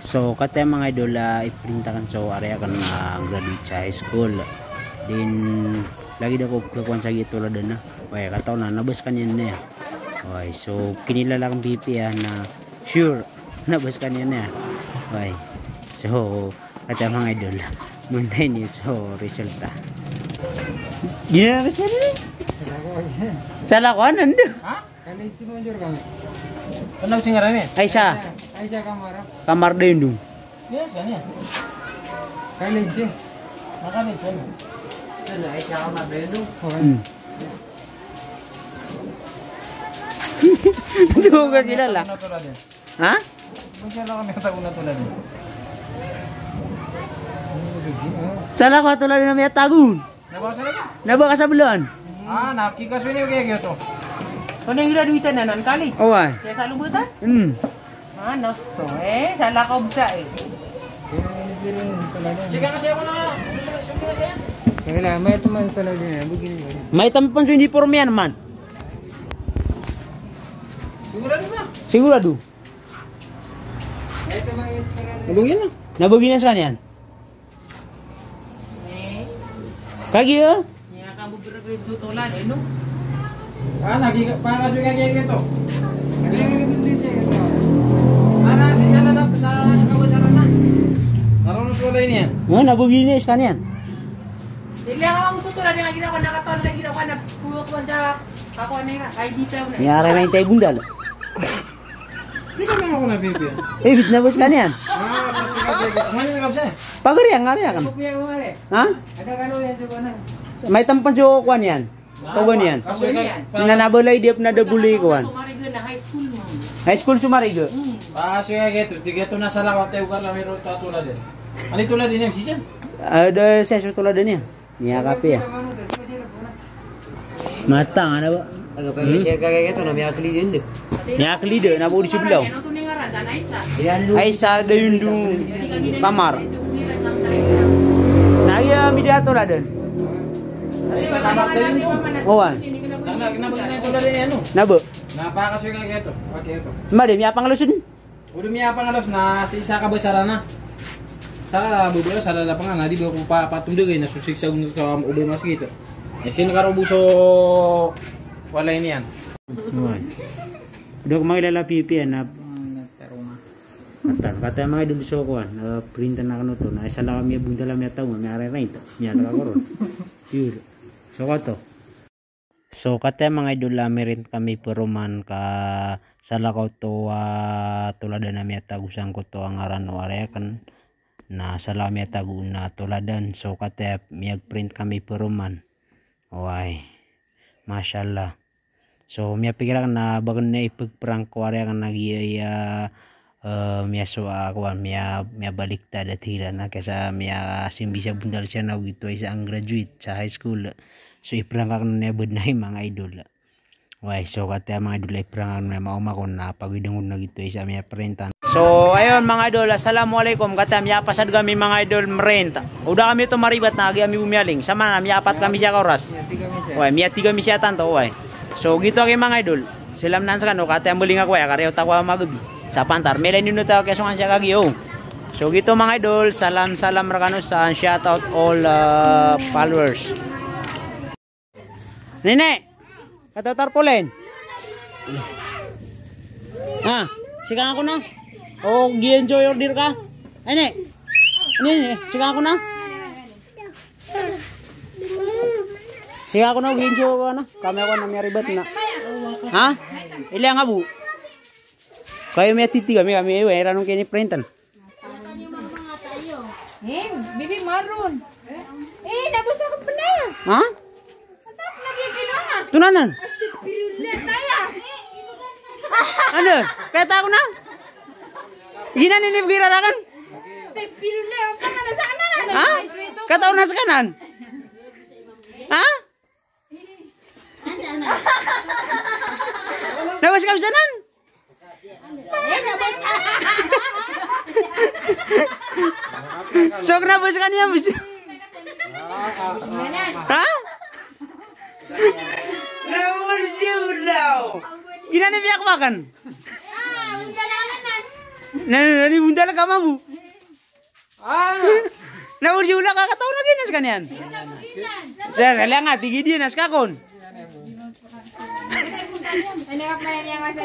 So kata mga idol uh, iprintakan so area kan uh, graduate sa high school. Din lagi daw ko kakuan sa gitu lah na. Way kataw na nabas kanya na. Way so kinilala kang BP ah, na sure nabas kanya na. Way so kata mga idol muntay niyo so resulta. Gina na siya rin. Sa lakonan do. Ha? Kaliksi mo jur kami. Ano sing Ay sa Aisyah kamar. kamar din dong. Yes, kan ya. Kaliksi. Makan itu. Ano Aisyah kamar dulu. Hmm. Hindi ko ba kilala? Una tulad din. Ha? Masya Allah kami kata una tulad din. Sana ko tulad na may tagun. Nabawa sa lagi. Naba ka sa bulan. Ah, nakikas ini kayak gitu. So nang graduate na nan kali. Away. Saya sa lubutan. Hmm. Ano? So eh salah ka bisa eh. Sige kasi ako na. Kasi. Kaya may teman pala din. May tampan sa uniform yan man. Sigurado ka. Sigurado. Na. Nabagi na sa kanyan. Eh, Kagi ya? Ah, nakikas para kasi kayak gitu. Nga, nabagi na sa kanyan. Dili ka mo tutulan nga ginawa nakaton na ginawa na kuha ko sa ako na kay dito na. Yara na gundal. Hindi ka naman ako na baby. Eh, bit na sa kanyan? Ah, kasi na kapsa? Pagari ang ngari kan. Ha? Ada kanu yan sa kana. May tampan sa kuan yan. Kawan yan. Ka. Nanabalay diap na dabuli na high school mo. High school sumarigo. Hmm. Ah, sige gitu. Tiga tu nasa lawat kar lang meron ta tulad din. Ani tulad din si Jan. Ada saya tulad din yan. Niya kape ya. Matang ano ba? Agak perlu Hmm? saya kayak gitu namanya akli dia ndek. Niya klide na budi sebelah. Ano to ni nga ran sana isa. Jadi ada dulu. Ay sa dayun du kamar. Iya media tulad din. Ay sa kamar din. Owan. Tulad din ano. Nabo. Napa kasi ka gitu. Okay ito. Made mi apang lusun. Udah mi apa ngalos na si isa na. Saka bubula sa lapangan na di ba ko pa patundig na susiksa ng sa ubay mas gitu. Eh sino ka buso wala ini yan. Udah kumagilala pipi yan na Matan, kata mga idol so ko na print na kanu to na isa lang kami bunta lang may tawo may are na na karon. Pure. So kato. So kata mga idol lami rin kami peruman ka sa lakaw to uh, tuladan na may tagusan ko to ang aran no area kan na sa lami tagu na tuladan. So kata miyag print kami peruman. Why? Mashallah. So miya pikiran na bagan na ipagprank ko area kan nagiya uh, miya so ako miya miya baliktad at hila na kaysa miya simbi siya bundal siya na ito isa ang graduate sa high school so iprank ako na bud na mga idol Why, so kata mga idol iprank ako na mauma ko na pagidungon na ito isa miya printan So ayun mga idol, assalamualaikum kata miya pasad kami mga idol merenta. Udah kami to maribat na kami bumialing. Sama na miya apat kami siya kauras. Why, miya tiga mi siya tanto why. So gitu kay mga idol. Silam nan yang beling ako ya karyo takwa magabi. Sa pantar melen nino tayo kesungan siya kagi oh. So gitu mga idol, salam salam rekano sa shout out all uh, followers. Nene, kata tarpolen. Ha, sigang ako na. Oh, gi-enjoy order ka. Ay, ne. Ini, sigang ako na. Sigang ako na, gi-enjoy ako na. Kami ako na may ribat na. Ha? Ilang nga bu? Kayo may titi kami, kami eh, ranong kini printan. Eh, bibi marun. Eh, nabasa ko pa na. Ha? Atap, nagiginawa. Tunanan. Pirula saya. Ano? Kaya ako na? Gina ni girarakan? Pirula, apa ka na sana? Ha? Kataon na sa kanan? Ha? Nawas ka sanan? Sok na bos kaniya bos. Ha? Nawas yun daw. Gina ni biyak makan? Ah, unta na naman. Nah, nani buntala ka mamu. Ah. Na ursi ulah ka kataw lagi nas kanyan. Saya kali nga tigi dia nas kakon. Ano ka pa yan yung masa